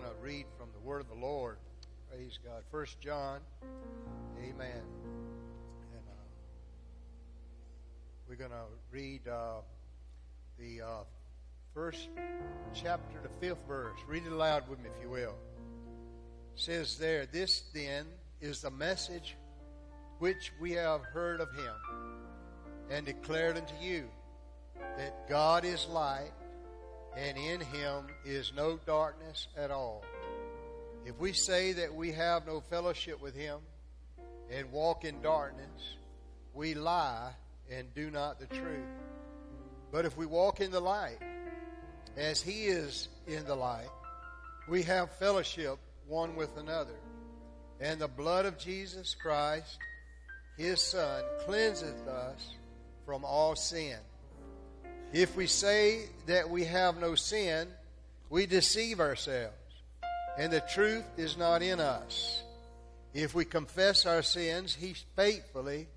going to read from the Word of the Lord. Praise God. First John. Amen. And uh, we're going to read uh, the uh, first chapter, the fifth verse. Read it aloud with me, if you will. It says there, This then is the message which we have heard of him and declared unto you that God is light and in him is no darkness at all. If we say that we have no fellowship with him and walk in darkness, we lie and do not the truth. But if we walk in the light, as he is in the light, we have fellowship one with another. And the blood of Jesus Christ, his Son, cleanseth us from all sin. If we say that we have no sin, we deceive ourselves, and the truth is not in us. If we confess our sins, He faithfully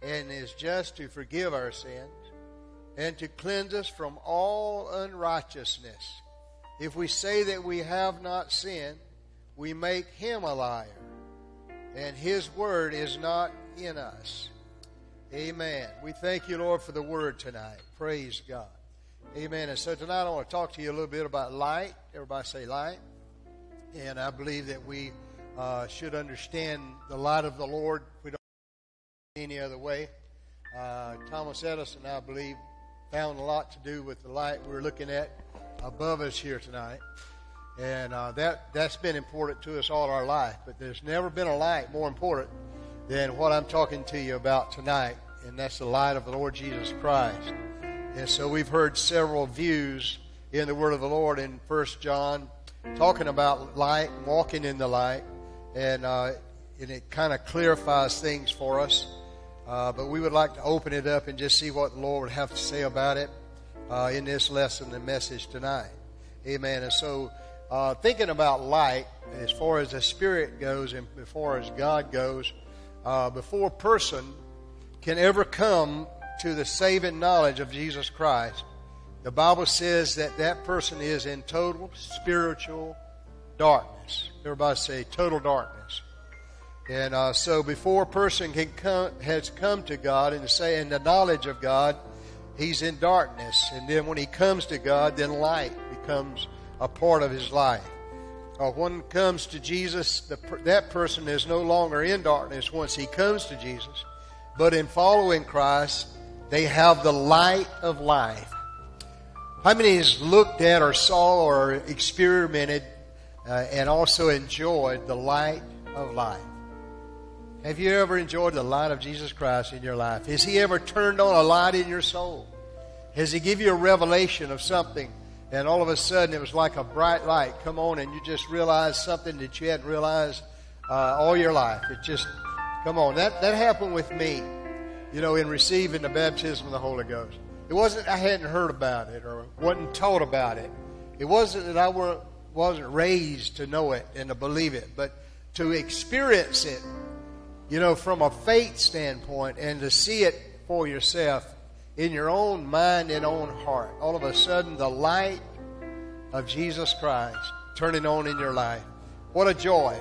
and is just to forgive our sins and to cleanse us from all unrighteousness. If we say that we have not sinned, we make Him a liar, and His word is not in us. Amen. We thank you, Lord, for the word tonight. Praise God. Amen. And so tonight I want to talk to you a little bit about light. Everybody say light. And I believe that we uh, should understand the light of the Lord. We don't any other way. Uh, Thomas Edison, I believe, found a lot to do with the light we're looking at above us here tonight. And uh, that, that's been important to us all our life. But there's never been a light more important than what I'm talking to you about tonight, and that's the light of the Lord Jesus Christ. And so we've heard several views in the Word of the Lord in First John, talking about light, walking in the light, and, uh, and it kind of clarifies things for us. Uh, but we would like to open it up and just see what the Lord would have to say about it uh, in this lesson and message tonight. Amen. And so, uh, thinking about light, as far as the Spirit goes and as far as God goes, uh, before person can ever come to the saving knowledge of Jesus Christ, the Bible says that that person is in total spiritual darkness. Everybody say total darkness. And uh, so, before a person can come, has come to God and say in the knowledge of God, he's in darkness. And then when he comes to God, then light becomes a part of his life uh, one comes to Jesus, the, that person is no longer in darkness once he comes to Jesus. But in following Christ, they have the light of life. How many has looked at or saw or experimented uh, and also enjoyed the light of life? Have you ever enjoyed the light of Jesus Christ in your life? Has He ever turned on a light in your soul? Has He give you a revelation of something and all of a sudden it was like a bright light come on and you just realized something that you hadn't realized uh, all your life it just come on that that happened with me you know in receiving the baptism of the holy ghost it wasn't i hadn't heard about it or wasn't taught about it it wasn't that i were, wasn't raised to know it and to believe it but to experience it you know from a faith standpoint and to see it for yourself in your own mind and own heart. All of a sudden, the light of Jesus Christ turning on in your life. What a joy.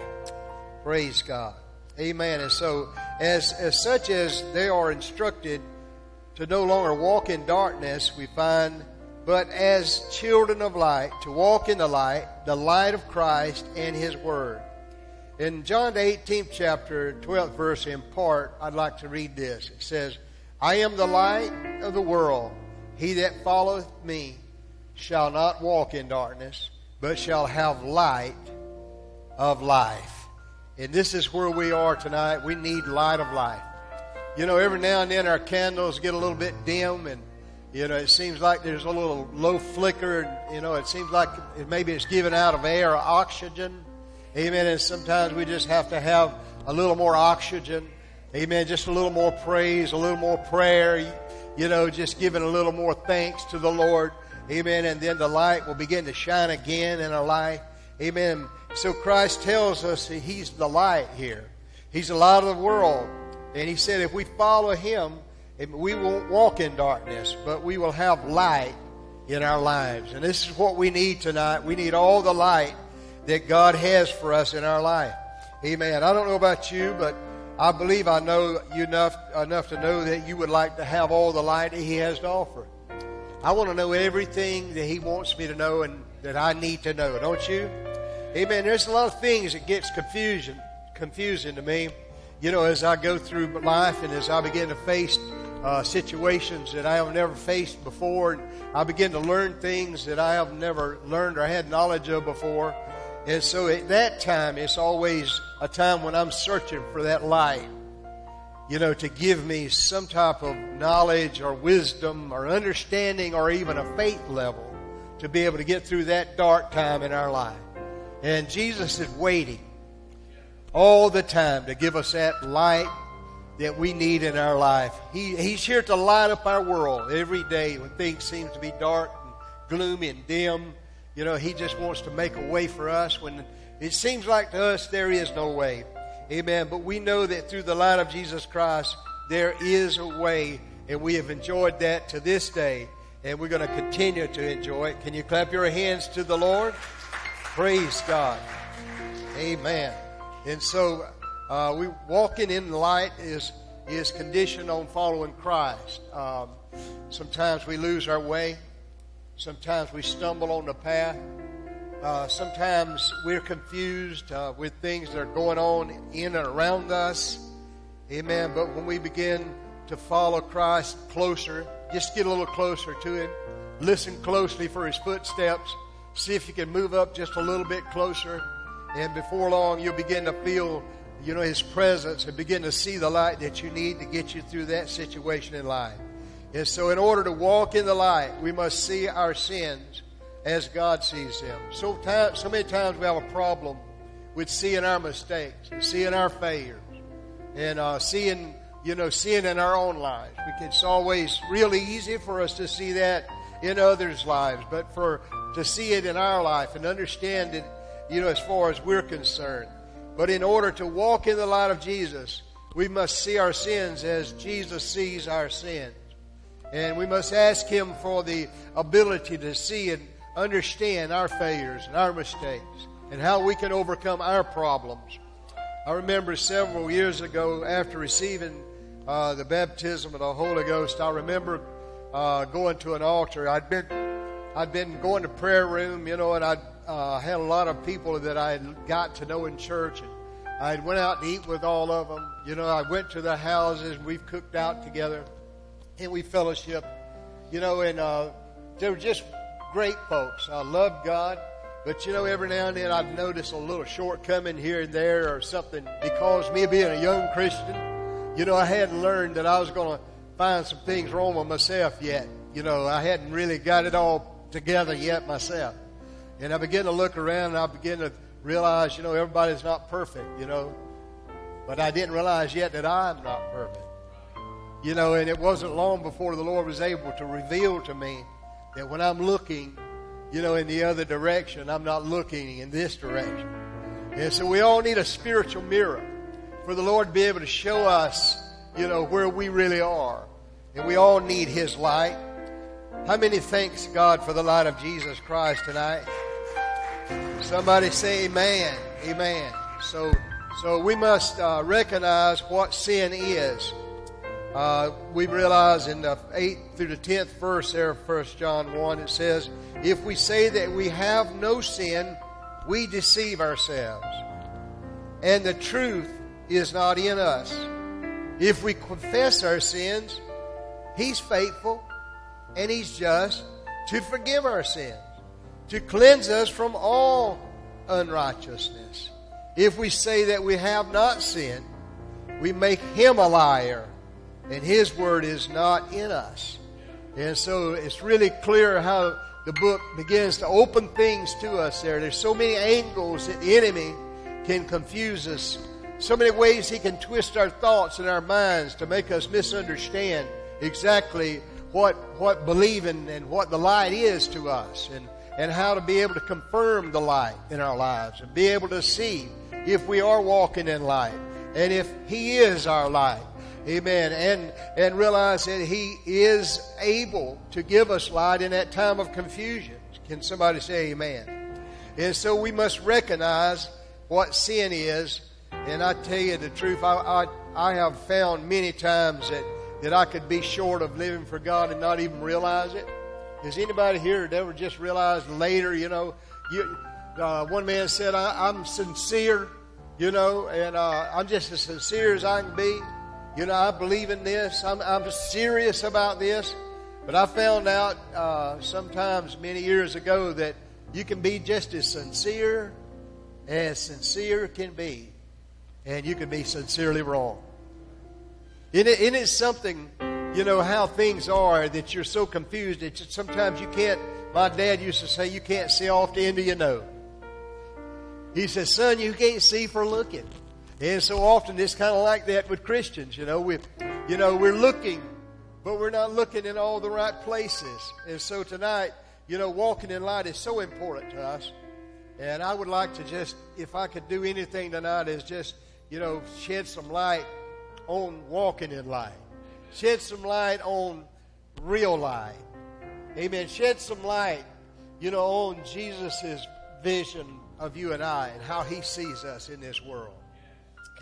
Praise God. Amen. And so, as, as such as they are instructed to no longer walk in darkness, we find, but as children of light, to walk in the light, the light of Christ and His Word. In John the 18th chapter, 12th verse in part, I'd like to read this. It says, I am the light of the world. He that followeth me shall not walk in darkness, but shall have light of life. And this is where we are tonight. We need light of life. You know, every now and then our candles get a little bit dim and you know, it seems like there's a little low flicker. You know, it seems like maybe it's given out of air or oxygen. Amen. And sometimes we just have to have a little more oxygen. Amen. Just a little more praise, a little more prayer, you know, just giving a little more thanks to the Lord. Amen. And then the light will begin to shine again in our life. Amen. So Christ tells us that He's the light here. He's the light of the world. And He said if we follow Him, we won't walk in darkness, but we will have light in our lives. And this is what we need tonight. We need all the light that God has for us in our life. Amen. I don't know about you, but I believe I know you enough enough to know that you would like to have all the light that He has to offer. I want to know everything that He wants me to know and that I need to know, don't you? Amen. There's a lot of things that gets confusion confusing to me. You know, as I go through life and as I begin to face uh, situations that I have never faced before, I begin to learn things that I have never learned or had knowledge of before. And so at that time, it's always a time when I'm searching for that light, you know, to give me some type of knowledge or wisdom or understanding or even a faith level to be able to get through that dark time in our life. And Jesus is waiting all the time to give us that light that we need in our life. He, he's here to light up our world every day when things seem to be dark and gloomy and dim you know, He just wants to make a way for us when it seems like to us there is no way. Amen. But we know that through the light of Jesus Christ, there is a way, and we have enjoyed that to this day, and we're going to continue to enjoy it. Can you clap your hands to the Lord? Praise God. Amen. And so, uh, we walking in light is is conditioned on following Christ. Um, sometimes we lose our way. Sometimes we stumble on the path. Uh, sometimes we're confused uh, with things that are going on in and around us. Amen. But when we begin to follow Christ closer, just get a little closer to Him. Listen closely for His footsteps. See if you can move up just a little bit closer. And before long, you'll begin to feel, you know, His presence and begin to see the light that you need to get you through that situation in life. And so, in order to walk in the light, we must see our sins as God sees them. So, time, so many times we have a problem with seeing our mistakes seeing our failures and uh, seeing, you know, seeing in our own lives. It's always really easy for us to see that in others' lives, but for to see it in our life and understand it, you know, as far as we're concerned. But in order to walk in the light of Jesus, we must see our sins as Jesus sees our sins. And we must ask Him for the ability to see and understand our failures and our mistakes and how we can overcome our problems. I remember several years ago after receiving uh, the baptism of the Holy Ghost, I remember uh, going to an altar. I'd been I'd been going to prayer room, you know, and I'd uh, had a lot of people that I had got to know in church. And I went out to eat with all of them. You know, I went to their houses. We've cooked out together and we fellowship, you know, and uh, they were just great folks. I love God, but you know, every now and then I've noticed a little shortcoming here and there or something because me being a young Christian, you know, I hadn't learned that I was going to find some things wrong with myself yet. You know, I hadn't really got it all together yet myself. And I begin to look around and I begin to realize, you know, everybody's not perfect, you know. But I didn't realize yet that I'm not perfect. You know, and it wasn't long before the Lord was able to reveal to me that when I'm looking, you know, in the other direction, I'm not looking in this direction. And so we all need a spiritual mirror for the Lord to be able to show us, you know, where we really are. And we all need His light. How many thanks God for the light of Jesus Christ tonight? Somebody say amen. Amen. So, so we must uh, recognize what sin is. Uh, we realize in the 8th through the 10th verse there 1 John 1, it says, If we say that we have no sin, we deceive ourselves, and the truth is not in us. If we confess our sins, He's faithful and He's just to forgive our sins, to cleanse us from all unrighteousness. If we say that we have not sinned, we make Him a liar and His Word is not in us. And so it's really clear how the book begins to open things to us there. There's so many angles that the enemy can confuse us, so many ways he can twist our thoughts and our minds to make us misunderstand exactly what, what believing and what the light is to us and, and how to be able to confirm the light in our lives and be able to see if we are walking in light and if He is our light. Amen. And, and realize that He is able to give us light in that time of confusion. Can somebody say amen? And so we must recognize what sin is. And I tell you the truth, I, I, I have found many times that, that I could be short of living for God and not even realize it? Is anybody here that ever just realized later, you know, you, uh, one man said, I, am sincere, you know, and uh, I'm just as sincere as I can be. You know, I believe in this. I'm, I'm serious about this. But I found out uh, sometimes many years ago that you can be just as sincere as sincere can be, and you can be sincerely wrong. Isn't it, isn't it something, you know, how things are that you're so confused that sometimes you can't. My dad used to say, You can't see off the end of your nose. He says, Son, you can't see for looking. And so often it's kind of like that with Christians, you know. We, you know, we're looking, but we're not looking in all the right places. And so tonight, you know, walking in light is so important to us. And I would like to just, if I could do anything tonight, is just, you know, shed some light on walking in light. Shed some light on real light. Amen. Shed some light, you know, on Jesus' vision of you and I and how he sees us in this world.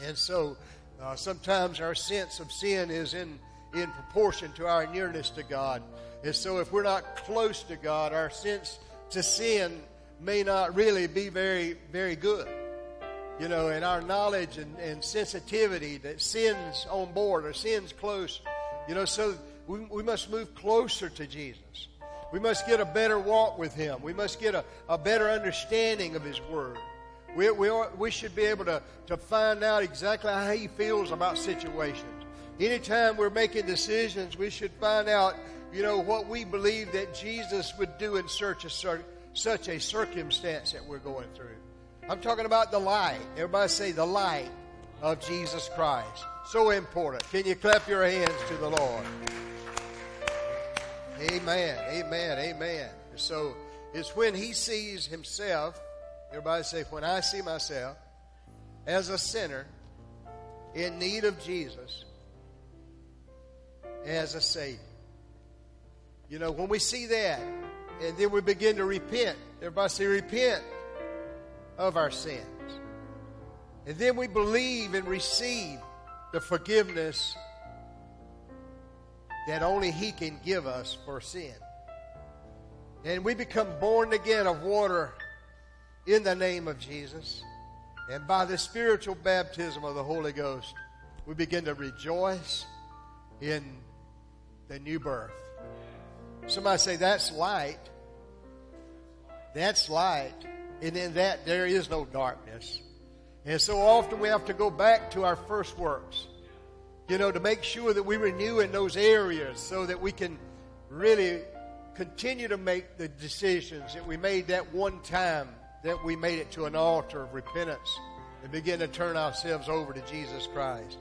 And so uh, sometimes our sense of sin is in, in proportion to our nearness to God. And so if we're not close to God, our sense to sin may not really be very, very good. You know, and our knowledge and, and sensitivity that sin's on board or sin's close. You know, so we, we must move closer to Jesus. We must get a better walk with Him. We must get a, a better understanding of His Word. We, we, are, we should be able to, to find out exactly how he feels about situations. Anytime we're making decisions, we should find out, you know, what we believe that Jesus would do in such a, such a circumstance that we're going through. I'm talking about the light. Everybody say the light of Jesus Christ. So important. Can you clap your hands to the Lord? Amen. Amen. Amen. So it's when he sees himself Everybody say, when I see myself as a sinner in need of Jesus as a Savior. You know, when we see that, and then we begin to repent, everybody say, repent of our sins. And then we believe and receive the forgiveness that only He can give us for sin. And we become born again of water in the name of Jesus. And by the spiritual baptism of the Holy Ghost, we begin to rejoice in the new birth. Somebody say, That's light. That's light. And in that, there is no darkness. And so often we have to go back to our first works, you know, to make sure that we renew in those areas so that we can really continue to make the decisions that we made that one time that we made it to an altar of repentance and begin to turn ourselves over to Jesus Christ.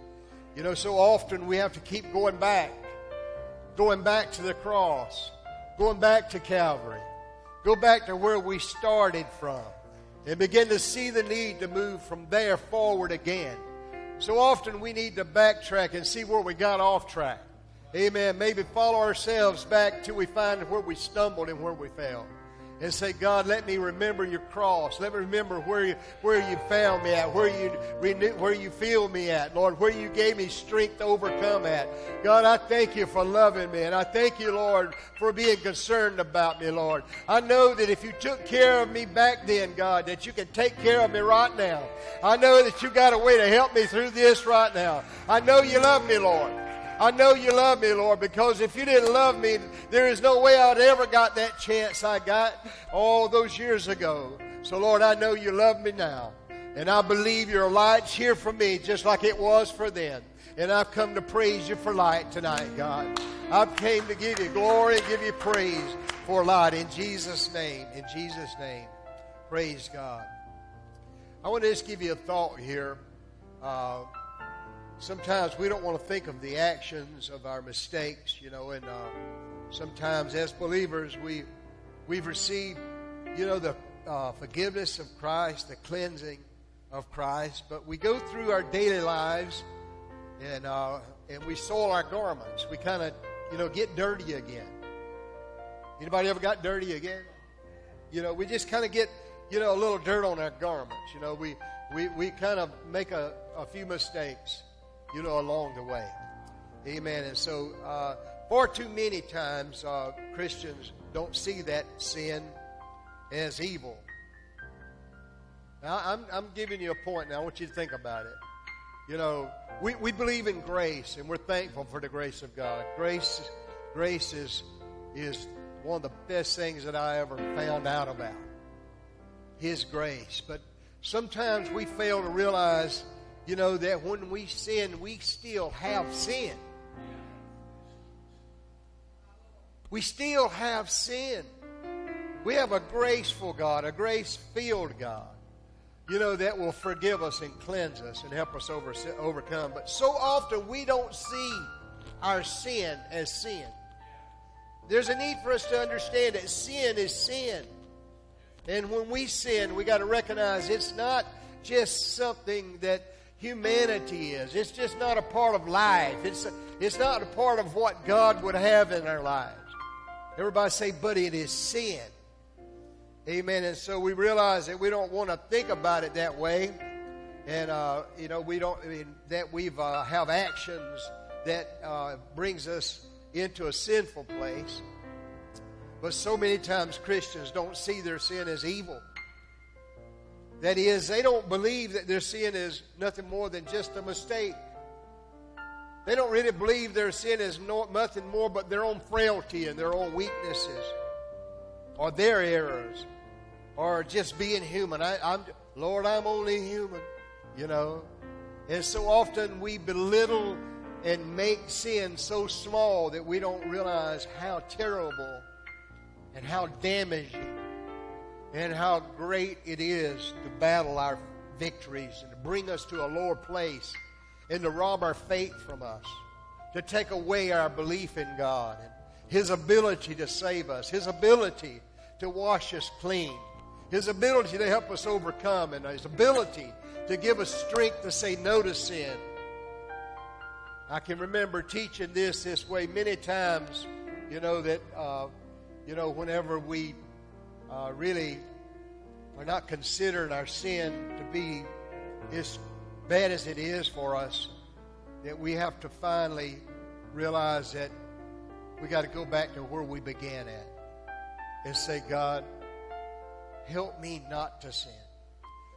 You know, so often we have to keep going back, going back to the cross, going back to Calvary, go back to where we started from, and begin to see the need to move from there forward again. So often we need to backtrack and see where we got off track. Amen. Maybe follow ourselves back till we find where we stumbled and where we fell and say, God, let me remember your cross. Let me remember where you, where you found me at, where you renew, where you feel me at, Lord, where you gave me strength to overcome at. God, I thank you for loving me, and I thank you, Lord, for being concerned about me, Lord. I know that if you took care of me back then, God, that you can take care of me right now. I know that you got a way to help me through this right now. I know you love me, Lord. I know you love me, Lord, because if you didn't love me, there is no way I'd ever got that chance I got all those years ago. So, Lord, I know you love me now. And I believe your light's here for me just like it was for them. And I've come to praise you for light tonight, God. I've came to give you glory and give you praise for light in Jesus' name. In Jesus' name. Praise God. I want to just give you a thought here. Uh, sometimes we don't want to think of the actions of our mistakes, you know, and uh, sometimes as believers we we've received, you know, the uh, forgiveness of Christ, the cleansing of Christ, but we go through our daily lives and uh, and we soil our garments. We kind of, you know, get dirty again. Anybody ever got dirty again? You know, we just kind of get you know, a little dirt on our garments. You know, we, we, we kind of make a, a few mistakes, you know, along the way. Amen. And so, uh, far too many times, uh, Christians don't see that sin as evil. Now, I'm, I'm giving you a point now. I want you to think about it. You know, we, we believe in grace, and we're thankful for the grace of God. Grace, grace is, is one of the best things that I ever found out about. His grace. But sometimes we fail to realize, you know, that when we sin, we still have sin. We still have sin. We have a graceful God, a grace filled God, you know, that will forgive us and cleanse us and help us over, overcome. But so often we don't see our sin as sin. There's a need for us to understand that sin is sin. And when we sin, we got to recognize it's not just something that humanity is. It's just not a part of life. It's, it's not a part of what God would have in our lives. Everybody say, buddy, it is sin. Amen. And so we realize that we don't want to think about it that way. And, uh, you know, we don't, I mean, that we've uh, have actions that uh, brings us into a sinful place. But so many times Christians don't see their sin as evil. That is, they don't believe that their sin is nothing more than just a mistake. They don't really believe their sin is no, nothing more but their own frailty and their own weaknesses or their errors or just being human. I, I'm, Lord, I'm only human, you know. And so often we belittle and make sin so small that we don't realize how terrible and how damaging and how great it is to battle our victories and to bring us to a lower place and to rob our faith from us, to take away our belief in God and His ability to save us, His ability to wash us clean, His ability to help us overcome, and His ability to give us strength to say no to sin. I can remember teaching this this way many times, you know, that, uh, you know, whenever we uh, really are not considering our sin to be as bad as it is for us, that we have to finally realize that we got to go back to where we began at and say, God, help me not to sin.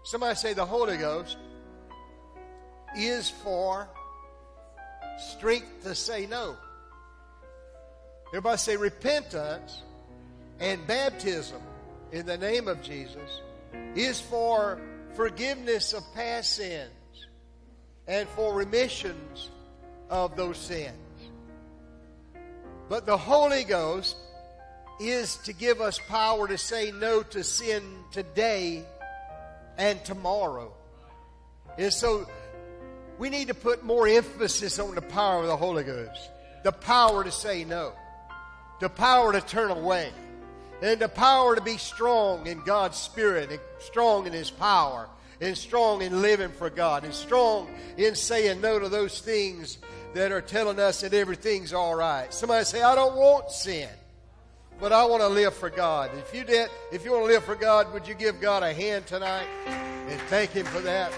Somebody say the Holy Ghost is for strength to say no. Everybody say repentance and baptism in the name of Jesus is for forgiveness of past sins and for remissions of those sins. But the Holy Ghost is to give us power to say no to sin today and tomorrow. And so we need to put more emphasis on the power of the Holy Ghost. The power to say no. The power to turn away. And the power to be strong in God's Spirit and strong in His power and strong in living for God and strong in saying no to those things that are telling us that everything's all right. Somebody say, I don't want sin, but I want to live for God. If you did, if you want to live for God, would you give God a hand tonight and thank Him for that?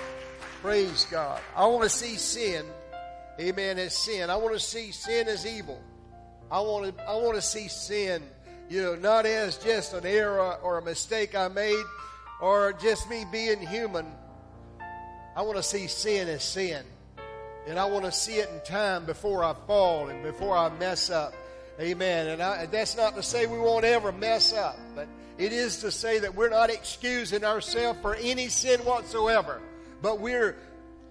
Praise God. I want to see sin, amen, as sin. I want to see sin as evil. I want to, I want to see sin, you know, not as just an error or a mistake I made, or just me being human. I want to see sin as sin. And I want to see it in time before I fall and before I mess up. Amen. And, I, that's not to say we won't ever mess up, but it is to say that we're not excusing ourselves for any sin whatsoever, but we're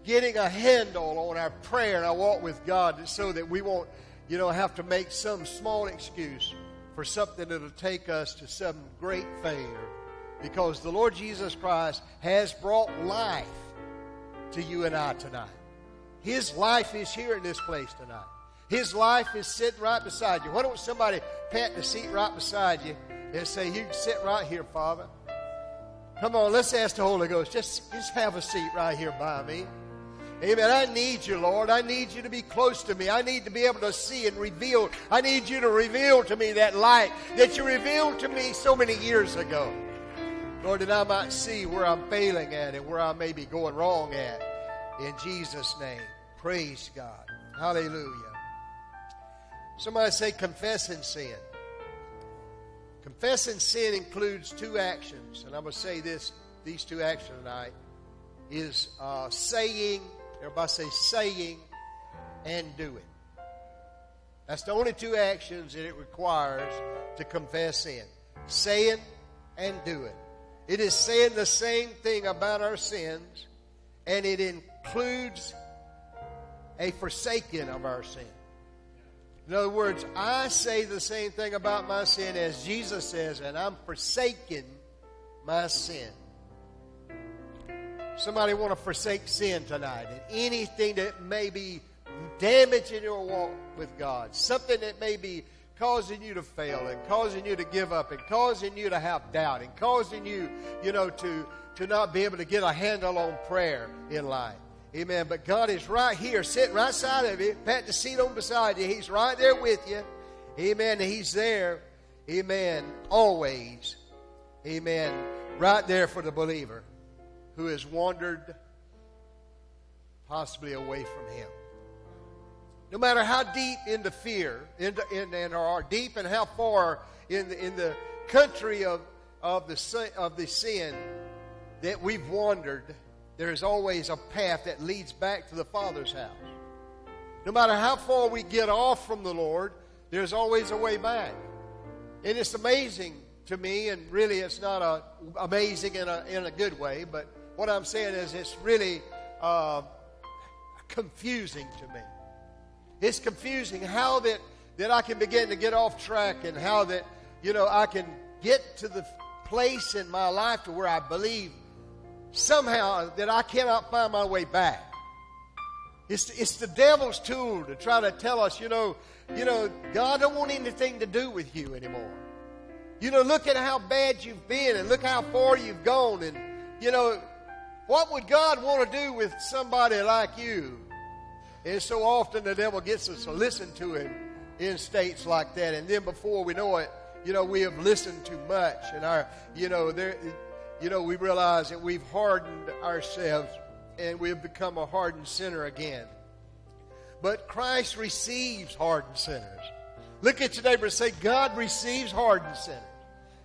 getting a handle on our prayer and our walk with God so that we won't, you know, have to make some small excuse for something that'll take us to some great failure because the Lord Jesus Christ has brought life to you and I tonight. His life is here in this place tonight. His life is sitting right beside you. Why don't somebody pat the seat right beside you and say, You sit right here, Father? Come on, let's ask the Holy Ghost. Just, just have a seat right here by me. Amen. I need you, Lord. I need you to be close to me. I need to be able to see and reveal. I need you to reveal to me that light that you revealed to me so many years ago. Lord, that I might see where I'm failing at and where I may be going wrong at. In Jesus' name. Praise God. Hallelujah. Somebody say confessing sin. Confessing sin includes two actions, and I'm going to say this: these two actions tonight is uh, saying. Everybody say saying and doing. That's the only two actions that it requires to confess sin: saying and doing. It. It is saying the same thing about our sins, and it includes a forsaking of our sin. In other words, I say the same thing about my sin as Jesus says, and I'm forsaking my sin. Somebody want to forsake sin tonight and anything that may be damaging your walk with God, something that may be causing you to fail and causing you to give up and causing you to have doubt and causing you, you know, to, to not be able to get a handle on prayer in life. Amen. But God is right here, sitting right side of you, pat the seat on beside you. He's right there with you. Amen. He's there. Amen. Always. Amen. Right there for the believer who has wandered possibly away from Him. No matter how deep into fear, into, in, and or deep and how far in the, in the country of, of, the, of the sin that we've wandered, there is always a path that leads back to the Father's house. No matter how far we get off from the Lord, there's always a way back. And it's amazing to me, and really it's not a, amazing in a, in a good way, but what I'm saying is it's really uh, confusing to me. It's confusing how that, that I can begin to get off track and how that, you know, I can get to the place in my life to where I believe somehow that I cannot find my way back. It's, it's the devil's tool to try to tell us, you know, you know, God don't want anything to do with you anymore. You know, look at how bad you've been and look how far you've gone. And, you know, what would God want to do with somebody like you? And so often the devil gets us to listen to him in states like that. And then before we know it, you know, we have listened too much. And our, you know, there, you know, we realize that we've hardened ourselves and we've become a hardened sinner again. But Christ receives hardened sinners. Look at your neighbor and say, God receives hardened sinners.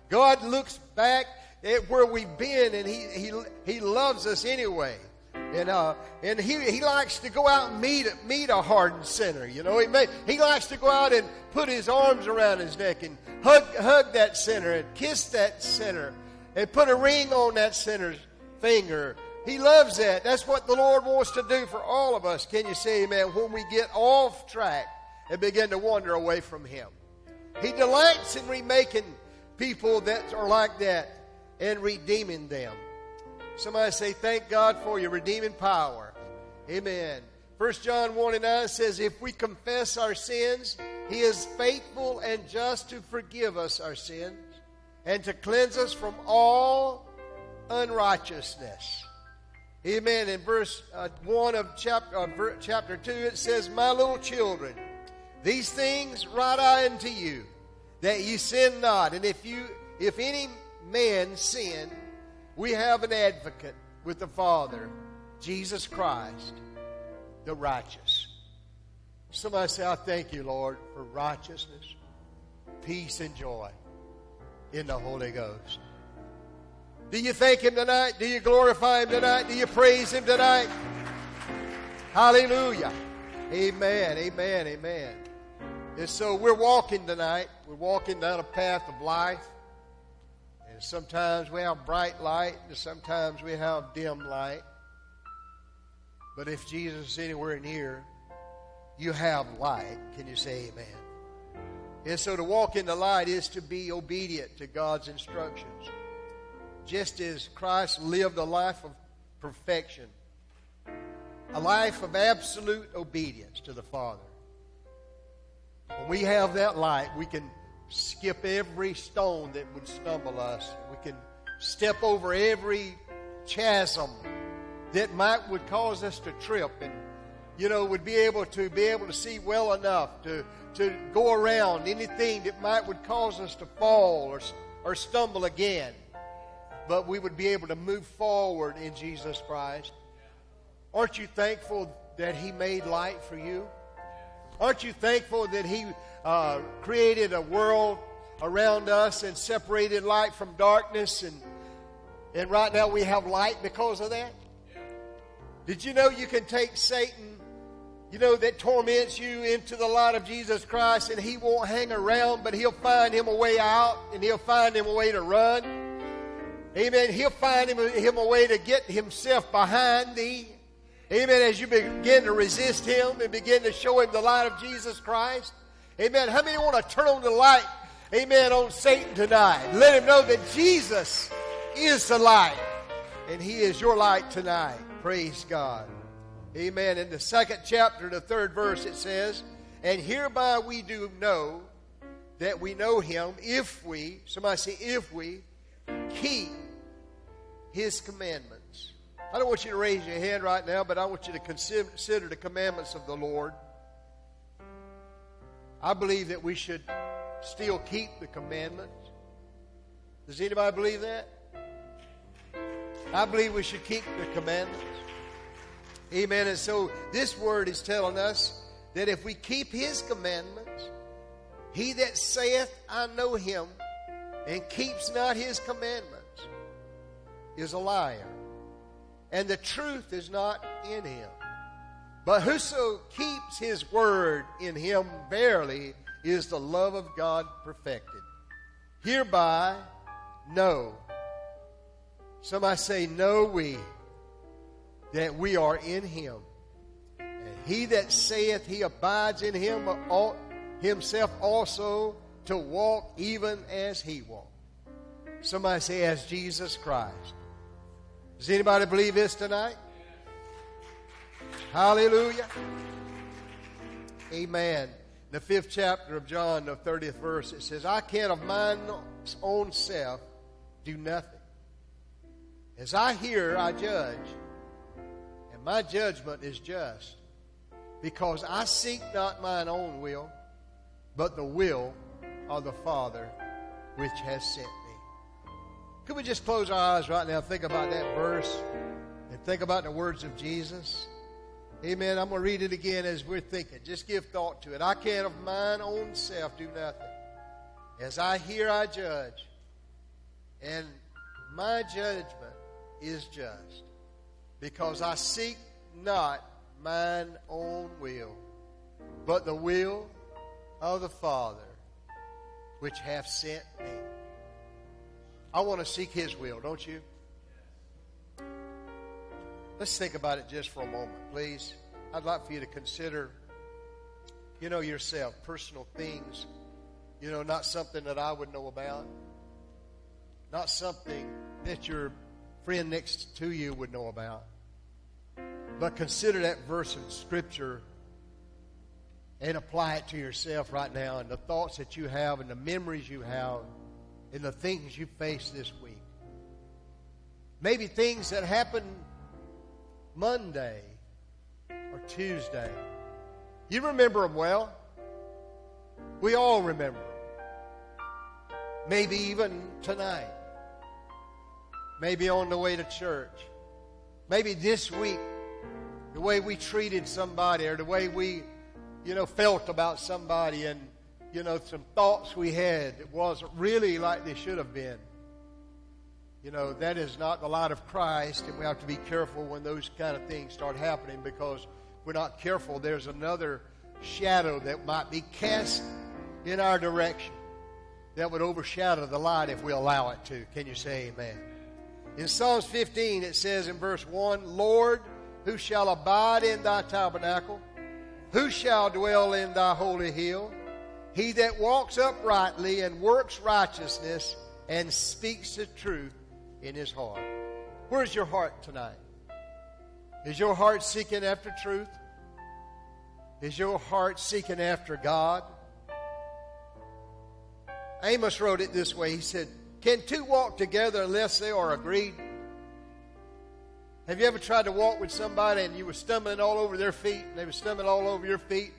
God looks back at where we've been and He, he, he loves us anyway. And, uh, and he, he likes to go out and meet, meet a hardened sinner. You know, he, may, he likes to go out and put his arms around his neck and hug, hug that sinner and kiss that sinner and put a ring on that sinner's finger. He loves that. That's what the Lord wants to do for all of us. Can you say amen? When we get off track and begin to wander away from Him. He delights in remaking people that are like that and redeeming them. Somebody say, Thank God for your redeeming power. Amen. 1 John 1 and 9 says, If we confess our sins, He is faithful and just to forgive us our sins and to cleanse us from all unrighteousness. Amen. In verse uh, 1 of chapter, uh, chapter 2, it says, My little children, these things write I unto you, that ye sin not. And if you, if any man sin, we have an advocate with the Father, Jesus Christ, the righteous. Somebody say, I thank you, Lord, for righteousness, peace, and joy in the Holy Ghost. Do you thank Him tonight? Do you glorify Him tonight? Do you praise Him tonight? Hallelujah. Amen. Amen. Amen. And so we're walking tonight. We're walking down a path of life. And sometimes we have bright light, and sometimes we have dim light. But if Jesus is anywhere near, you have light. Can you say amen? And so to walk in the light is to be obedient to God's instructions. Just as Christ lived a life of perfection, a life of absolute obedience to the Father. When we have that light, we can skip every stone that would stumble us. We can step over every chasm that might would cause us to trip and you know would be able to be able to see well enough to to go around anything that might would cause us to fall or, or stumble again. but we would be able to move forward in Jesus Christ. Aren't you thankful that He made light for you? Aren't you thankful that He uh, created a world around us and separated light from darkness? And, and right now we have light because of that? Did you know you can take Satan, you know, that torments you into the light of Jesus Christ and he won't hang around, but he'll find him a way out and he'll find him a way to run? Amen. He'll find him, him a way to get himself behind thee. Amen. As you begin to resist him and begin to show him the light of Jesus Christ. Amen. How many want to turn on the light? Amen. On Satan tonight. Let him know that Jesus is the light. And he is your light tonight. Praise God. Amen. In the second chapter, the third verse, it says, And hereby we do know that we know him if we, somebody say, if we keep his commandments. I don't want you to raise your hand right now, but I want you to consider the commandments of the Lord. I believe that we should still keep the commandments. Does anybody believe that? I believe we should keep the commandments. Amen. And so this word is telling us that if we keep his commandments, he that saith, I know him, and keeps not his commandments, is a liar and the truth is not in him. But whoso keeps his word in him verily is the love of God perfected. Hereby know. Somebody say, Know we that we are in him. And he that saith he abides in him ought himself also to walk even as he walked. Somebody say, As Jesus Christ. Does anybody believe this tonight? Hallelujah. Amen. The fifth chapter of John, the 30th verse, it says, I can of mine own self do nothing. As I hear, I judge, and my judgment is just, because I seek not mine own will, but the will of the Father which has sent me. could we just close our eyes right now, think about that verse, and think about the words of Jesus? Amen. I'm going to read it again as we're thinking. Just give thought to it. I can of mine own self do nothing. As I hear, I judge. And my judgment is just. Because I seek not mine own will, but the will of the Father which hath sent me. I want to seek His will, don't you? Let's think about it just for a moment, please. I'd like for you to consider, you know, yourself, personal things, you know, not something that I would know about, not something that your friend next to you would know about. But consider that verse of Scripture and apply it to yourself right now and the thoughts that you have and the memories you have and the things you face this week. Maybe things that happened Monday or Tuesday. You remember them well. We all remember them. Maybe even tonight. Maybe on the way to church. Maybe this week, the way we treated somebody or the way we, you know, felt about somebody and you know, some thoughts we had that wasn't really like they should have been. You know, that is not the light of Christ, and we have to be careful when those kind of things start happening because we're not careful, there's another shadow that might be cast in our direction that would overshadow the light if we allow it to. Can you say amen? In Psalms 15, it says in verse 1 Lord, who shall abide in thy tabernacle? Who shall dwell in thy holy hill? He that walks uprightly and works righteousness and speaks the truth in his heart. Where's your heart tonight? Is your heart seeking after truth? Is your heart seeking after God? Amos wrote it this way. He said, Can two walk together unless they are agreed? Have you ever tried to walk with somebody and you were stumbling all over their feet and they were stumbling all over your feet?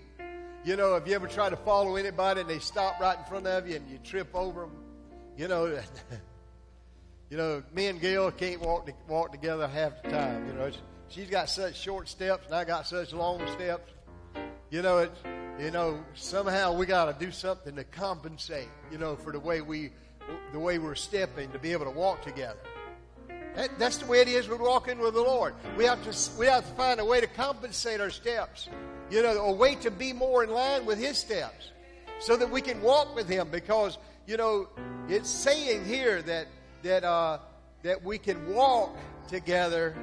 You know, have you ever tried to follow anybody and they stop right in front of you and you trip over them? You know, You know, me and Gail can't walk to, walk together half the time. You know, she's got such short steps, and I got such long steps. You know, it. You know, somehow we got to do something to compensate. You know, for the way we, the way we're stepping to be able to walk together. That, that's the way it is with walking with the Lord. We have to we have to find a way to compensate our steps. You know, a way to be more in line with His steps, so that we can walk with Him. Because you know, it's saying here that that uh, that we can walk together,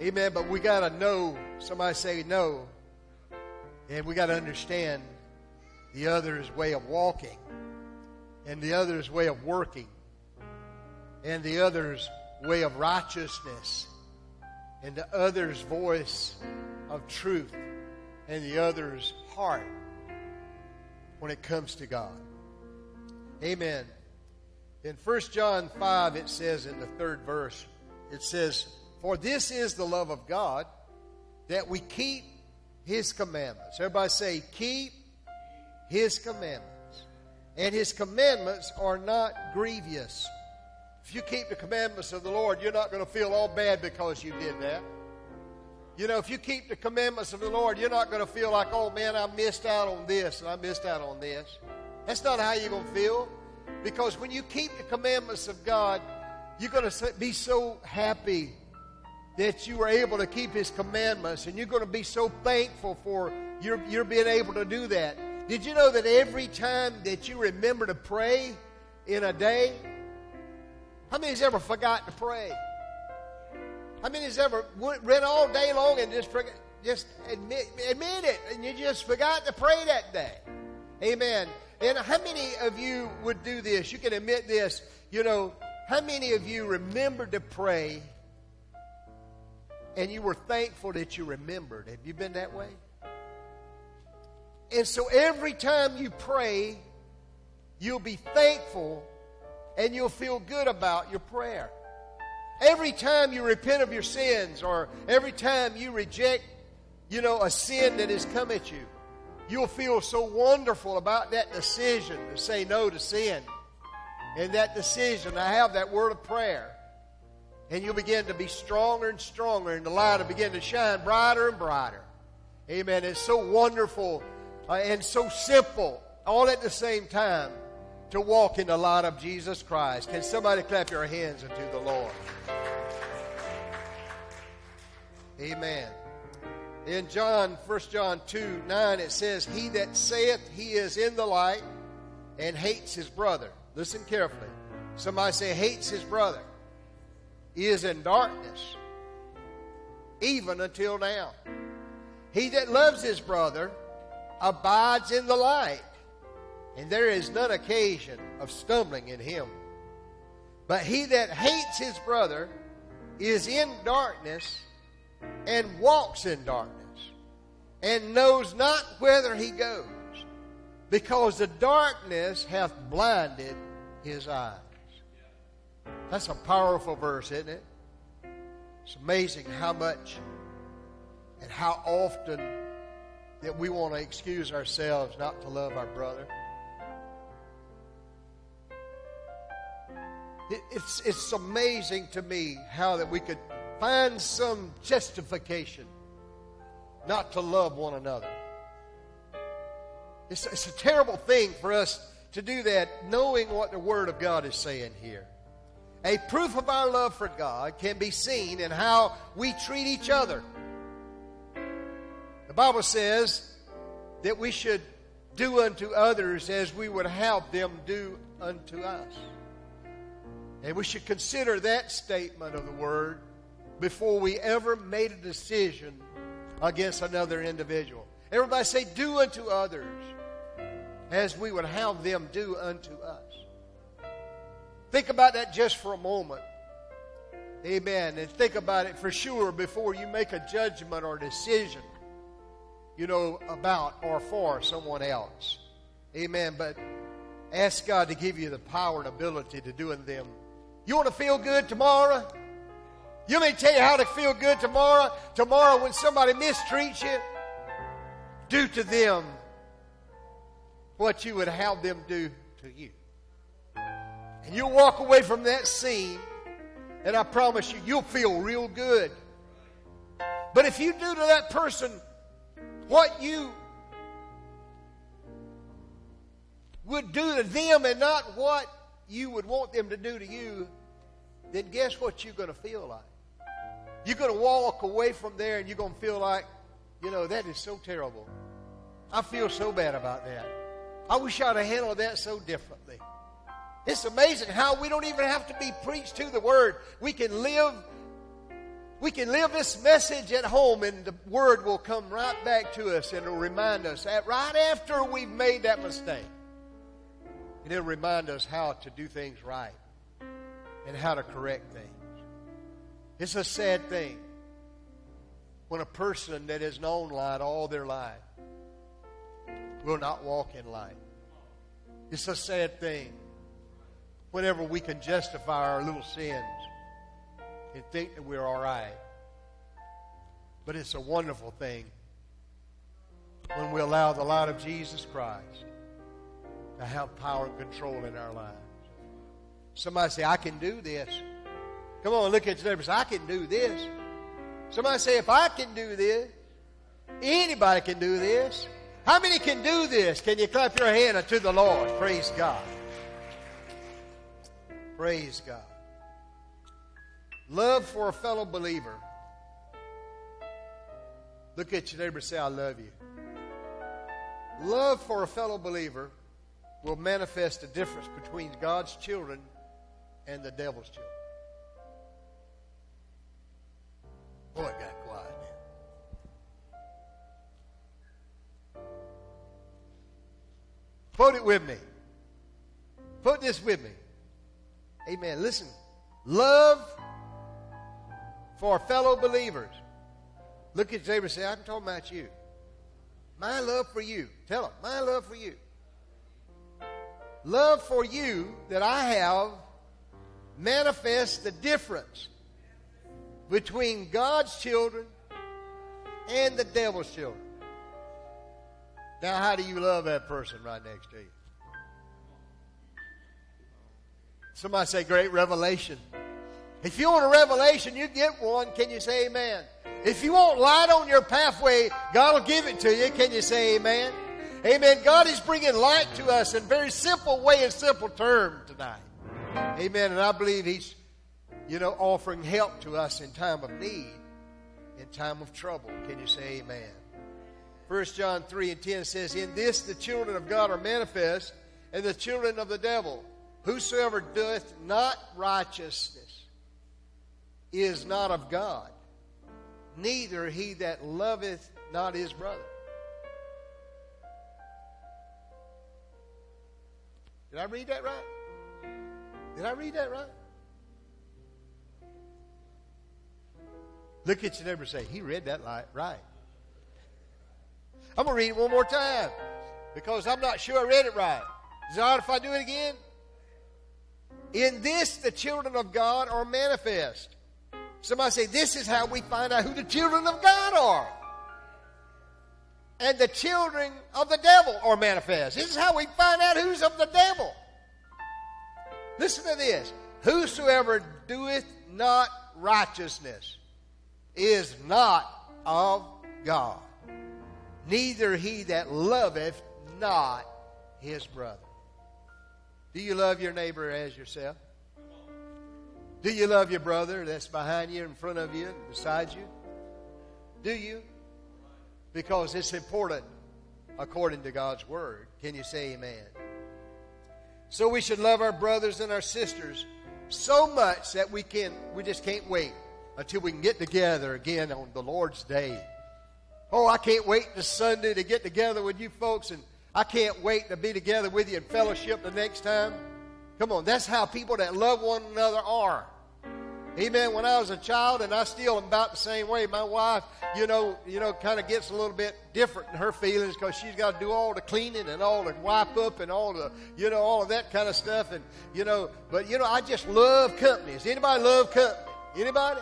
Amen. But we got to know. Somebody say no, and we got to understand the other's way of walking, and the other's way of working, and the other's way of righteousness, and the other's voice of truth, and the other's heart when it comes to God. Amen. In 1 John 5, it says in the third verse, it says, For this is the love of God, that we keep his commandments. Everybody say, keep his commandments. And his commandments are not grievous. If you keep the commandments of the Lord, you're not going to feel all bad because you did that. You know, if you keep the commandments of the Lord, you're not going to feel like, oh man, I missed out on this and I missed out on this. That's not how you're going to feel. Because when you keep the commandments of God, you're going to be so happy that you were able to keep His commandments, and you're going to be so thankful for your, your being able to do that. Did you know that every time that you remember to pray in a day, how many has ever forgot to pray? How many has ever read all day long and just forget, just admit, admit it, and you just forgot to pray that day? Amen. And how many of you would do this? You can admit this. You know, how many of you remembered to pray and you were thankful that you remembered? Have you been that way? And so every time you pray, you'll be thankful and you'll feel good about your prayer. Every time you repent of your sins or every time you reject, you know, a sin that has come at you, you'll feel so wonderful about that decision to say no to sin and that decision to have that word of prayer. And you'll begin to be stronger and stronger, and the light will begin to shine brighter and brighter. Amen. It's so wonderful uh, and so simple all at the same time to walk in the light of Jesus Christ. Can somebody clap your hands unto the Lord? Amen. In John, 1 John 2 9, it says, He that saith he is in the light and hates his brother. Listen carefully. Somebody say, hates his brother. He is in darkness, even until now. He that loves his brother abides in the light and there is none occasion of stumbling in him. But he that hates his brother is in darkness and walks in darkness and knows not whither he goes, because the darkness hath blinded his eyes. That's a powerful verse, isn't it? It's amazing how much and how often that we want to excuse ourselves not to love our brother. it's, it's amazing to me how that we could find some justification not to love one another. It's, it's a terrible thing for us to do that knowing what the Word of God is saying here. A proof of our love for God can be seen in how we treat each other. The Bible says that we should do unto others as we would have them do unto us. And we should consider that statement of the word before we ever made a decision against another individual. Everybody say, do unto others as we would have them do unto us. Think about that just for a moment. Amen. And think about it for sure before you make a judgment or decision, you know, about or for someone else. Amen. But ask God to give you the power and ability to do in them you want to feel good tomorrow? You may tell you how to feel good tomorrow. Tomorrow, when somebody mistreats you, do to them what you would have them do to you. And you'll walk away from that scene And I promise you, you'll feel real good. But if you do to that person what you would do to them and not what you would want them to do to you, then guess what you're going to feel like? You're going to walk away from there and you're going to feel like, you know, that is so terrible. I feel so bad about that. I wish I'd have handled that so differently. It's amazing how we don't even have to be preached to the word. We can live we can live this message at home and the word will come right back to us and it'll remind us that right after we've made that mistake. And it'll remind us how to do things right and how to correct things. It's a sad thing when a person that has known light all their life will not walk in light. It's a sad thing whenever we can justify our little sins and think that we're all right. But it's a wonderful thing when we allow the light of Jesus Christ to have power and control in our lives. Somebody say, I can do this. Come on, look at your neighbor say, I can do this. Somebody say, if I can do this, anybody can do this. How many can do this? Can you clap your hand unto the Lord? Praise God. Praise God. Love for a fellow believer. Look at your neighbor say, I love you. Love for a fellow believer will manifest a difference between God's children and the devil's children. Boy, it got quiet. Quote it with me. Quote this with me. Amen. Listen. Love for fellow believers. Look at David and say, I'm talking about you. My love for you. Tell him, my love for you. Love for you that I have manifests the difference between God's children and the devil's children. Now, how do you love that person right next to you? Somebody say, Great revelation. If you want a revelation, you get one. Can you say amen? If you want light on your pathway, God will give it to you. Can you say amen? Amen. God is bringing light to us in very simple way and simple term tonight. Amen. And I believe He's, you know, offering help to us in time of need, in time of trouble. Can you say amen? 1 John 3 and 10 says, In this the children of God are manifest, and the children of the devil. Whosoever doeth not righteousness is not of God, neither he that loveth not his brother. Did I read that right? Did I read that right? Look at your neighbor and say, He read that light right. I'm going to read it one more time because I'm not sure I read it right. Is it all right if I do it again? In this, the children of God are manifest. Somebody say, This is how we find out who the children of God are. And the children of the devil are manifest. This is how we find out who's of the devil. Listen to this. Whosoever doeth not righteousness is not of God, neither he that loveth not his brother. Do you love your neighbor as yourself? Do you love your brother that's behind you, in front of you, beside you? Do you? Because it's important according to God's word. Can you say amen? So we should love our brothers and our sisters so much that we can we just can't wait until we can get together again on the Lord's day. Oh, I can't wait this Sunday to get together with you folks and I can't wait to be together with you in fellowship the next time. Come on, that's how people that love one another are. Amen. When I was a child, and I still am about the same way. My wife, you know, you know, kind of gets a little bit different in her feelings because she's got to do all the cleaning and all the wipe up and all the, you know, all of that kind of stuff. And you know, but you know, I just love company. Does anybody love company? Anybody?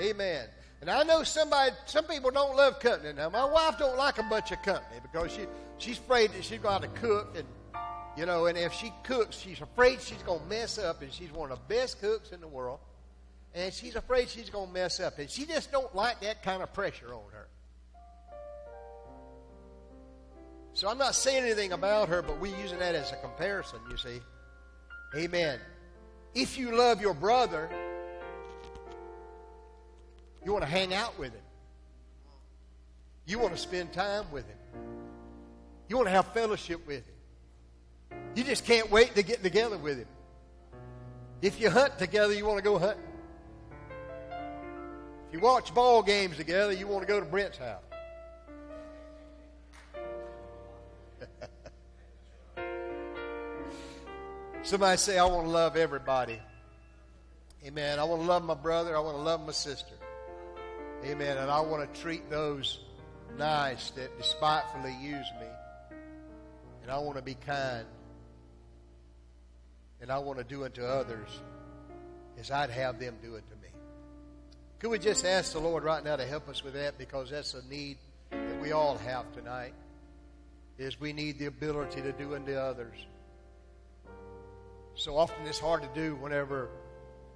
Amen. And I know somebody, some people don't love company. Now, my wife don't like a bunch of company because she she's afraid that she's going to cook and you know, and if she cooks, she's afraid she's going to mess up, and she's one of the best cooks in the world. and she's afraid she's going to mess up. And she just don't like that kind of pressure on her. So I'm not saying anything about her, but we're using that as a comparison, you see. Amen. If you love your brother, you want to hang out with him. You want to spend time with him. You want to have fellowship with him. You just can't wait to get together with him. If you hunt together, you want to go hunting. If you watch ball games together, you want to go to Brent's house. Somebody say, I want to love everybody. Amen. I want to love my brother. I want to love my sister. Amen. And I want to treat those nice that despitefully use me. And I want to be kind. And I want to do unto others as I'd have them do it to me. Could we just ask the Lord right now to help us with that because that's a need that we all have tonight is we need the ability to do unto others. So often it's hard to do whenever,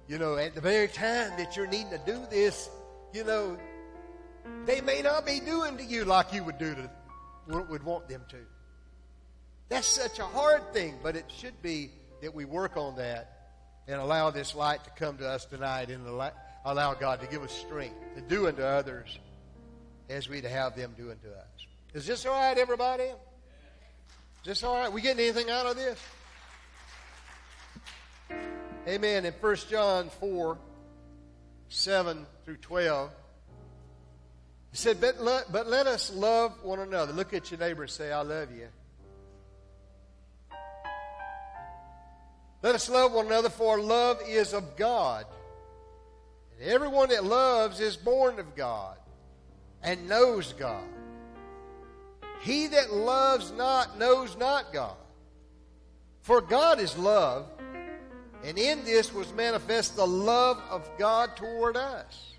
you know, at the very time that you're needing to do this, you know, they may not be doing to you like you would do to would want them to. That's such a hard thing, but it should be that we work on that and allow this light to come to us tonight and allow God to give us strength to do unto others as we to have them do unto us. Is this all right, everybody? Is this all right? We getting anything out of this? Amen. In 1 John 4, 7 through 12, he said, but let, but let us love one another. Look at your neighbor and say, I love you. Let us love one another, for love is of God. And everyone that loves is born of God and knows God. He that loves not knows not God. For God is love, and in this was manifest the love of God toward us.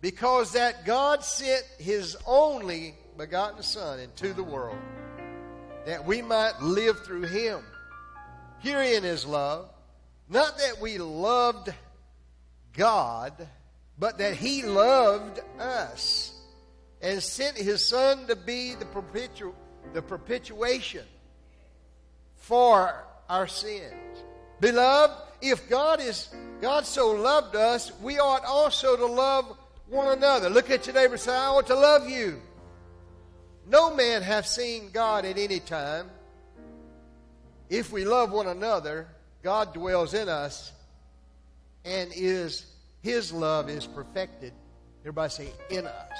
Because that God sent his only begotten Son into the world, that we might live through him. Herein is love. Not that we loved God, but that He loved us and sent His Son to be the, perpetu- the perpetuation for our sins. Beloved, if God is God so loved us, we ought also to love one another. Look at your neighbor and say, I want to love you. No man hath seen God at any time if we love one another, God dwells in us and is his love is perfected. Everybody say in us.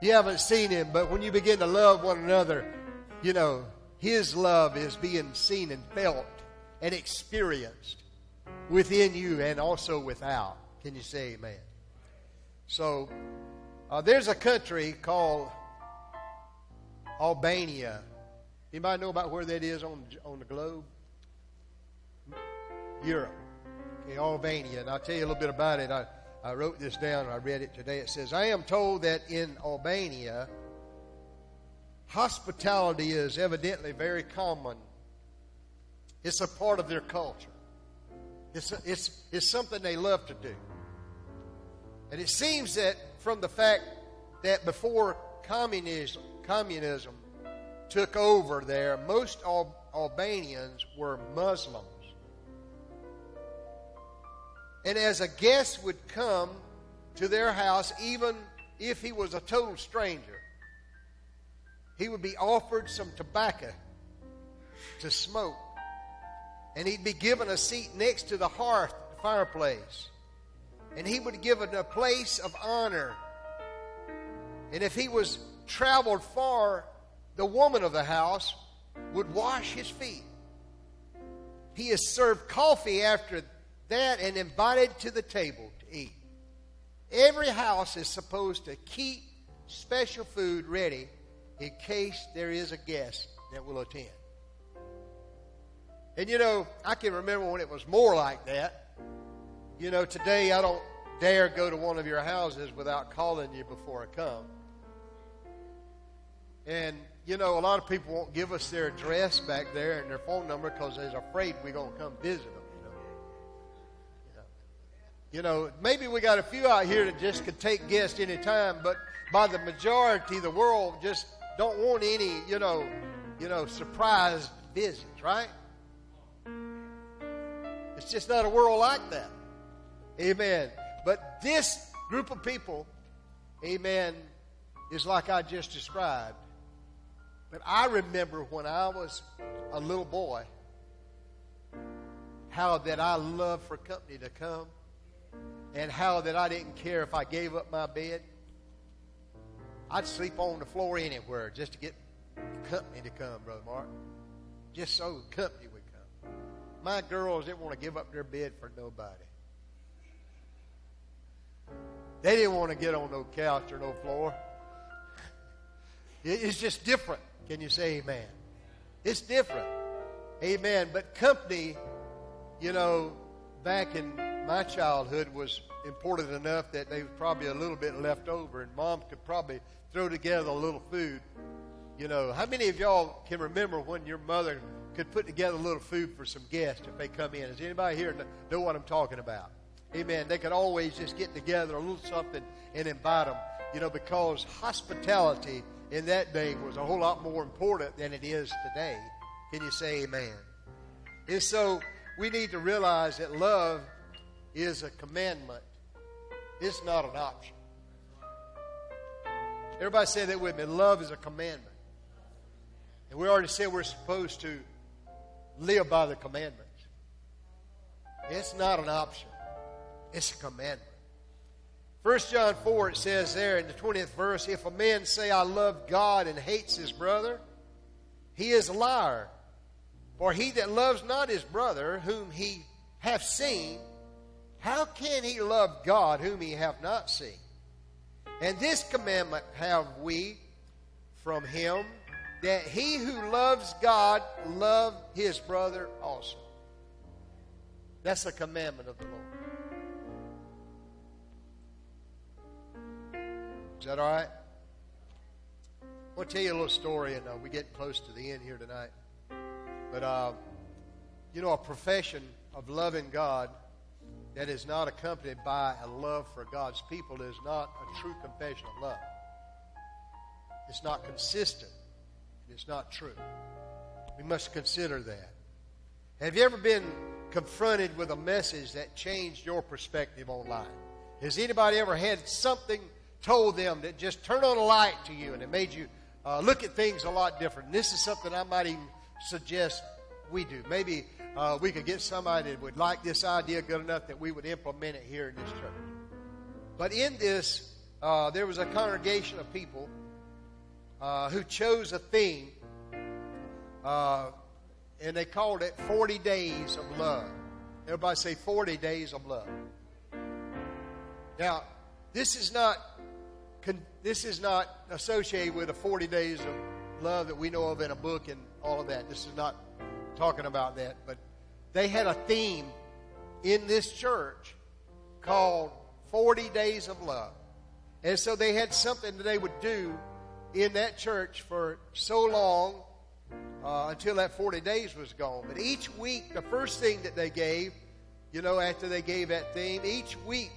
You haven't seen him, but when you begin to love one another, you know, his love is being seen and felt and experienced within you and also without. Can you say amen? So, uh, there's a country called Albania Anybody know about where that is on, on the globe? Europe. Okay, Albania. And I'll tell you a little bit about it. I, I wrote this down. I read it today. It says, I am told that in Albania, hospitality is evidently very common. It's a part of their culture. It's, a, it's, it's something they love to do. And it seems that from the fact that before communism, communism took over there, most Al- Albanians were Muslims. And as a guest would come to their house, even if he was a total stranger, he would be offered some tobacco to smoke. And he'd be given a seat next to the hearth, the fireplace. And he would be given a place of honor. And if he was traveled far the woman of the house would wash his feet. He is served coffee after that and invited to the table to eat. Every house is supposed to keep special food ready in case there is a guest that will attend. And you know, I can remember when it was more like that. You know, today I don't dare go to one of your houses without calling you before I come. And you know, a lot of people won't give us their address back there and their phone number because they're afraid we're going to come visit them. You know? You know, maybe we got a few out here that just could take guests anytime, but by the majority, the world just don't want any, you know, you know, surprise visits, right? It's just not a world like that. Amen. But this group of people, amen, is like I just described. But I remember when I was a little boy, how that I loved for company to come, and how that I didn't care if I gave up my bed. I'd sleep on the floor anywhere just to get company to come, Brother Mark. Just so company. My girls didn't want to give up their bed for nobody. They didn't want to get on no couch or no floor. It's just different. Can you say amen? It's different. Amen. But company, you know, back in my childhood was important enough that they was probably a little bit left over, and mom could probably throw together a little food. You know, how many of y'all can remember when your mother could put together a little food for some guests if they come in? Does anybody here know what I'm talking about? Amen. They could always just get together a little something and invite them. You know, because hospitality in that day was a whole lot more important than it is today. Can you say amen? And so we need to realize that love is a commandment, it's not an option. Everybody say that with me. Love is a commandment. And we already said we're supposed to live by the commandments. It's not an option, it's a commandment. 1 John 4, it says there in the 20th verse, if a man say, I love God and hates his brother, he is a liar. For he that loves not his brother, whom he hath seen, how can he love God whom he hath not seen? And this commandment have we from him, that he who loves God love his brother also. That's the commandment of the Lord. Is that all right? I want to tell you a little story, and uh, we're getting close to the end here tonight. But, uh, you know, a profession of loving God that is not accompanied by a love for God's people is not a true confession of love. It's not consistent. It's not true. We must consider that. Have you ever been confronted with a message that changed your perspective on life? Has anybody ever had something told them that just turned on a light to you and it made you uh, look at things a lot different? And this is something I might even suggest we do. Maybe uh, we could get somebody that would like this idea good enough that we would implement it here in this church. But in this, uh, there was a congregation of people uh, who chose a theme, uh, and they called it 40 Days of Love. Everybody say 40 Days of Love. Now, this is not this is not associated with the 40 days of love that we know of in a book and all of that. This is not talking about that, but they had a theme in this church called 40 Days of Love. And so they had something that they would do in that church for so long uh, until that 40 days was gone. But each week, the first thing that they gave, you know, after they gave that theme, each week,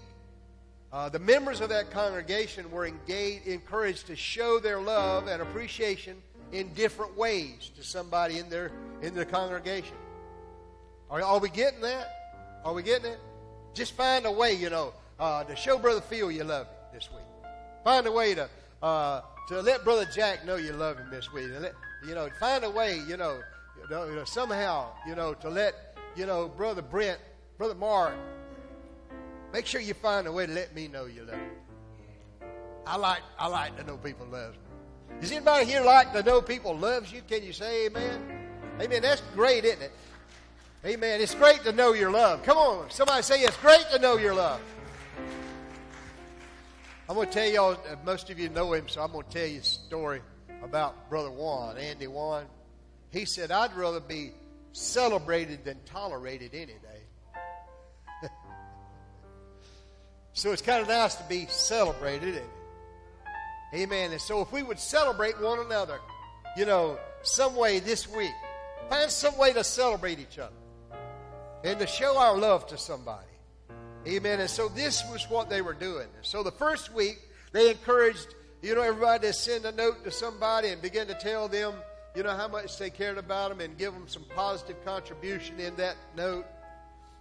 uh, the members of that congregation were engaged, encouraged to show their love and appreciation in different ways to somebody in their in the congregation. Are, are we getting that? Are we getting it? Just find a way, you know, uh, to show Brother Phil you love him this week. Find a way to uh, to let Brother Jack know you love him this week. Let, you know, find a way, you know, you know, somehow, you know, to let you know Brother Brent, Brother Mark. Make sure you find a way to let me know you love me. I like I like to know people love me. Does anybody here like to know people loves you? Can you say amen? Amen. That's great, isn't it? Amen. It's great to know your love. Come on, somebody say it's great to know your love. I'm going to tell y'all, uh, most of you know him, so I'm going to tell you a story about Brother Juan, Andy Juan. He said, I'd rather be celebrated than tolerated any day. so it's kind of nice to be celebrated. Amen. And so if we would celebrate one another, you know, some way this week, find some way to celebrate each other and to show our love to somebody. Amen. And so this was what they were doing. So the first week, they encouraged, you know, everybody to send a note to somebody and begin to tell them, you know, how much they cared about them and give them some positive contribution in that note.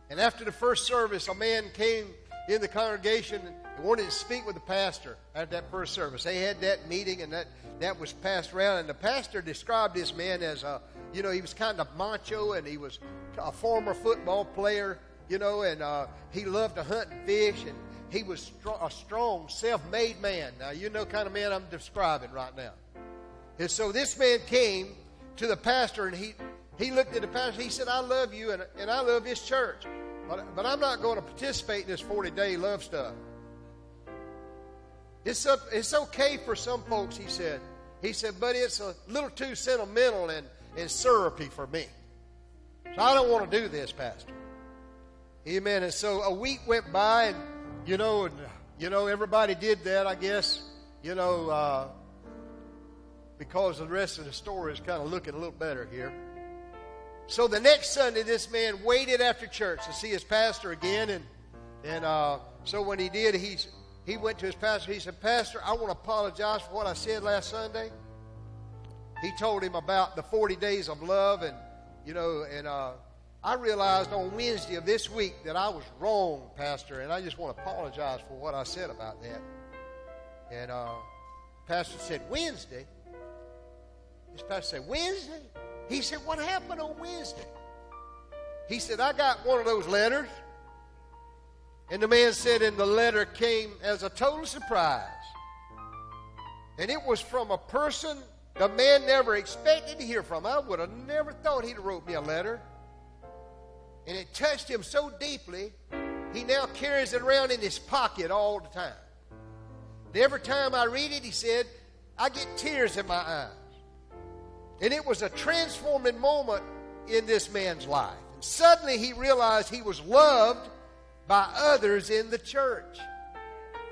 And after the first service, a man came in the congregation and wanted to speak with the pastor at that first service. They had that meeting and that, that was passed around. And the pastor described this man as a, you know, he was kind of macho and he was a former football player, you know, and uh, he loved to hunt and fish and he was a strong, self-made man. Now, you know kind of man I'm describing right now. And so this man came to the pastor and he, he looked at the pastor. He said, I love you and, and I love this church. But, but I'm not going to participate in this 40 day love stuff. It's, up, it's okay for some folks, he said. He said, but it's a little too sentimental and, and syrupy for me. So I don't want to do this, Pastor. Amen. And so a week went by, and you know, and, you know, everybody did that, I guess. You know, uh, because the rest of the story is kind of looking a little better here. So the next Sunday, this man waited after church to see his pastor again, and and uh, so when he did, he he went to his pastor. He said, "Pastor, I want to apologize for what I said last Sunday." He told him about the forty days of love, and you know, and uh, I realized on Wednesday of this week that I was wrong, Pastor, and I just want to apologize for what I said about that. And uh, Pastor said, "Wednesday." His pastor said, "Wednesday." He said, What happened on Wednesday? He said, I got one of those letters. And the man said, And the letter came as a total surprise. And it was from a person the man never expected to hear from. I would have never thought he'd wrote me a letter. And it touched him so deeply, he now carries it around in his pocket all the time. And every time I read it, he said, I get tears in my eyes. And it was a transforming moment in this man's life. And suddenly he realized he was loved by others in the church.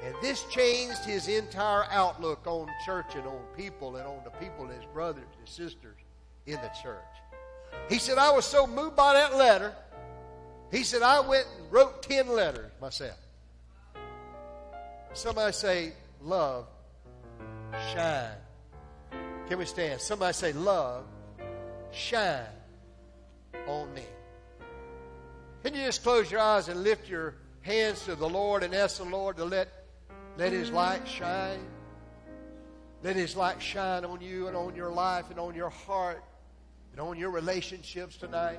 And this changed his entire outlook on church and on people and on the people, his brothers and sisters in the church. He said, I was so moved by that letter. He said, I went and wrote 10 letters myself. Somebody say, love, shine. Can we stand? Somebody say, Love, shine on me. Can you just close your eyes and lift your hands to the Lord and ask the Lord to let, let His light shine? Let His light shine on you and on your life and on your heart and on your relationships tonight.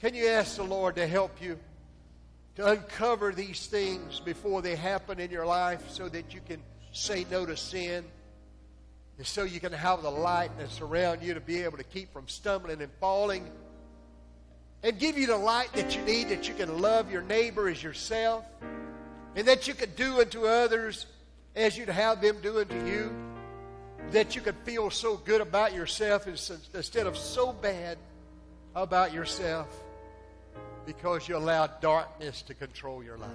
Can you ask the Lord to help you to uncover these things before they happen in your life so that you can say no to sin? And so you can have the light that's around you to be able to keep from stumbling and falling. And give you the light that you need that you can love your neighbor as yourself. And that you can do unto others as you'd have them do unto you. That you can feel so good about yourself instead of so bad about yourself because you allowed darkness to control your life.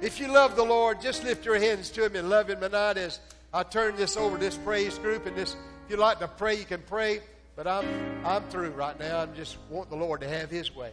If you love the Lord, just lift your hands to Him and love Him tonight as I turn this over to this praise group, and this, if you'd like to pray, you can pray. But I'm, I'm through right now. I just want the Lord to have His way.